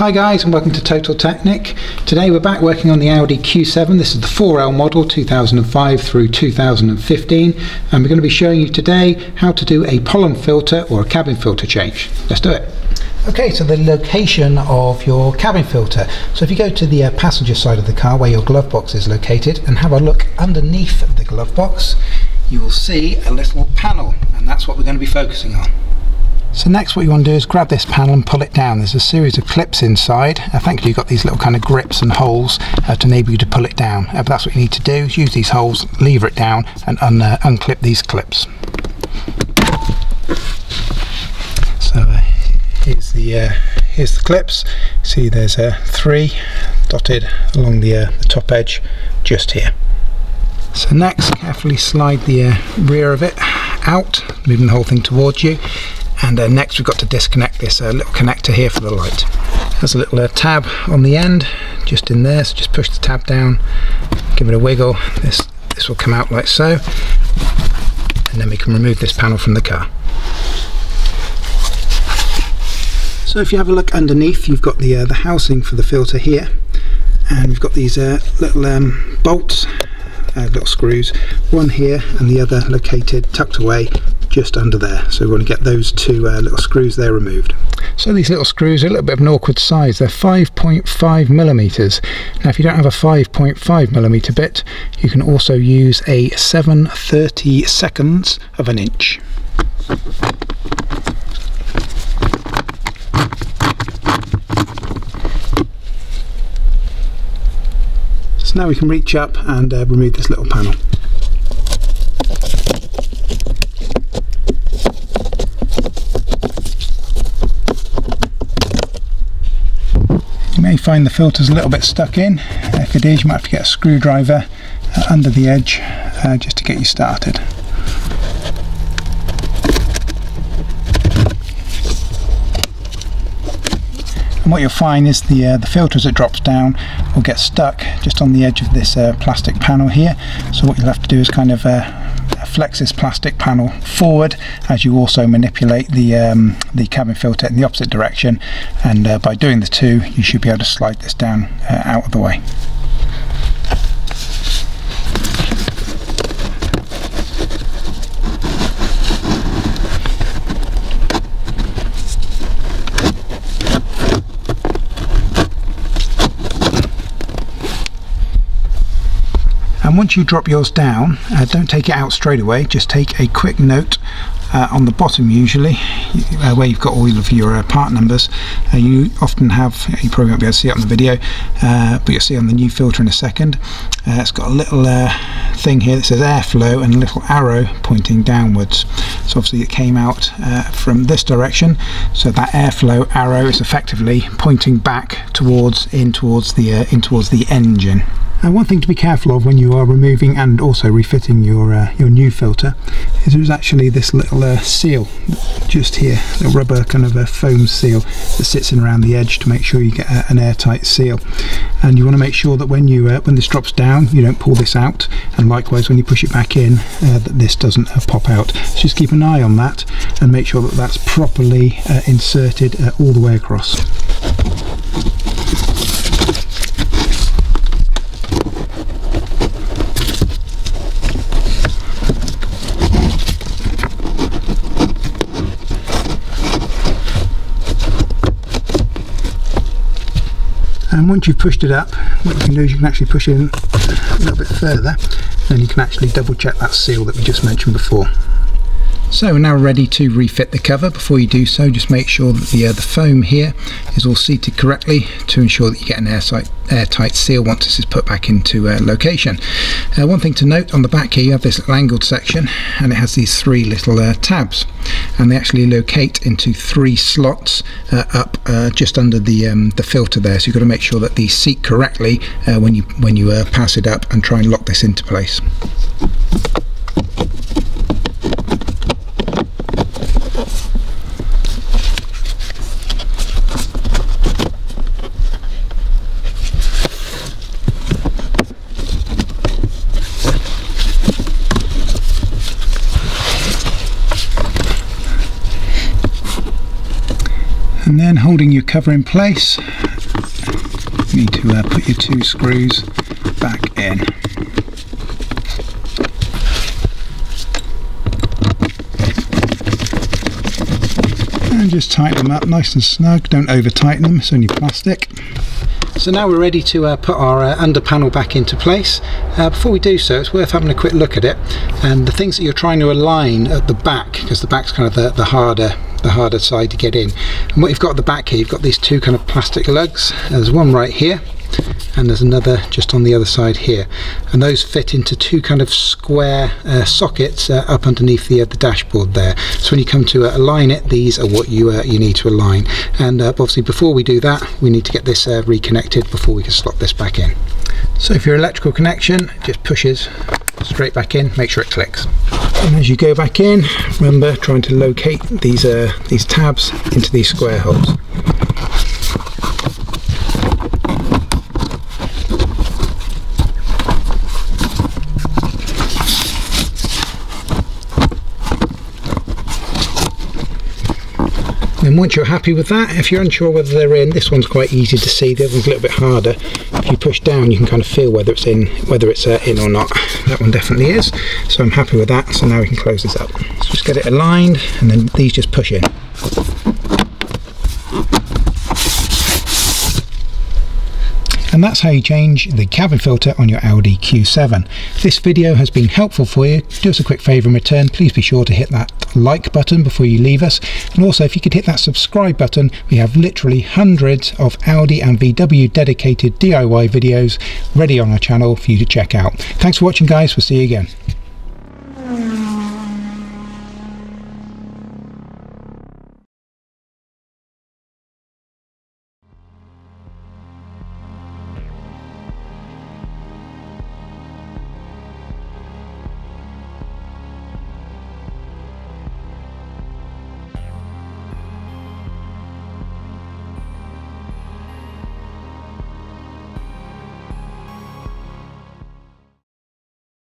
Hi guys and welcome to Total Technik. Today we're back working on the Audi Q7. This is the 4L model 2005 through 2015 and we're going to be showing you today how to do a pollen filter or a cabin filter change. Let's do it. Okay, so the location of your cabin filter. So if you go to the uh, passenger side of the car where your glove box is located and have a look underneath the glove box, you will see a little panel and that's what we're going to be focusing on. So next what you want to do is grab this panel and pull it down. There's a series of clips inside. Uh, thankfully you've got these little kind of grips and holes uh, to enable you to pull it down. Uh, but that's what you need to do, is use these holes, lever it down and un uh, unclip these clips. So uh, here's the uh, here's the clips. See there's three dotted along the, the top edge just here. So next carefully slide the rear of it out, moving the whole thing towards you and uh, next we've got to disconnect this uh, little connector here for the light. There's a little uh, tab on the end just in there so just push the tab down give it a wiggle this this will come out like so. And then we can remove this panel from the car. So if you have a look underneath you've got the uh, the housing for the filter here. And we've got these uh, little um, bolts uh, little screws one here and the other located tucked away just under there. So we want to get those two uh, little screws there removed. So these little screws are a little bit of an awkward size. They're 5.5 millimeters. Now if you don't have a 5.5 millimeter bit you can also use a 730 seconds of an inch. So now we can reach up and uh, remove this little panel. You may find the filters a little bit stuck in. If it is, you might have to get a screwdriver uh, under the edge uh, just to get you started. and what you'll find is the uh, the filter as it drops down will get stuck just on the edge of this uh, plastic panel here so what you'll have to do is kind of flex this plastic panel forward as you also manipulate the um, the cabin filter in the opposite direction. And uh, by doing the two you should be able to slide this down uh, out of the way and once you drop yours down uh, don't take it out straight away. Just take a quick note uh, on the bottom usually uh, where you've got all of your uh, part numbers. Uh, you often have you probably won't be able to see it on the video uh, but you'll see on the new filter in a second. It's got a little thing here that says airflow and a little arrow pointing downwards. So obviously it came out from this direction. So that airflow arrow is effectively pointing back towards in towards the in towards the engine and one thing to be careful of when you are removing and also refitting your uh, your new filter is there's actually this little uh, seal just here, a rubber kind of a foam seal that sits in around the edge to make sure you get a, an airtight seal. And you want to make sure that when you uh, when this drops down, you don't pull this out, and likewise when you push it back in, uh, that this doesn't uh, pop out. So just keep an eye on that and make sure that that's properly uh, inserted all the way across. Once you've pushed it up what you can do is you can actually push in a little bit further and you can actually double check that seal that we just mentioned before so we're now ready to refit the cover. Before you do so, just make sure that the, uh, the foam here is all seated correctly to ensure that you get an airtight, seal once this is put back into uh, location. Uh, one thing to note on the back here, you have this little angled section and it has these three little uh, tabs and they actually locate into three slots uh, up uh, just under the, um, the filter there. So you've got to make sure that these seat correctly when you, when you pass it up and try and lock this into place. Holding your cover in place you need to uh, put your two screws back in and just tighten them up nice and snug don't over tighten them it's only plastic so now we're ready to uh, put our uh, under panel back into place. Uh, before we do so, it's worth having a quick look at it. And the things that you're trying to align at the back, because the back's kind of the, the harder the harder side to get in. And what you've got at the back here, you've got these two kind of plastic lugs. There's one right here and there's another just on the other side here. And those fit into two kind of square uh, sockets uh, up underneath the, uh, the dashboard there. So when you come to uh, align it these are what you uh, you need to align. And uh, obviously before we do that we need to get this reconnected before we can slot this back in. So if your electrical connection just pushes straight back in make sure it clicks. And as you go back in remember trying to locate these uh, these tabs into these square holes and once you're happy with that if you're unsure whether they're in this one's quite easy to see. The other one's a little bit harder. If you push down you can kind of feel whether it's in whether it's uh, in or not. That one definitely is. So I'm happy with that. So now we can close this up. So just get it aligned and then these just push in and that's how you change the cabin filter on your Audi Q7. If this video has been helpful for you, do us a quick favour in return, please be sure to hit that like button before you leave us and also if you could hit that subscribe button we have literally hundreds of Audi and VW dedicated DIY videos ready on our channel for you to check out. Thanks for watching guys, we'll see you again.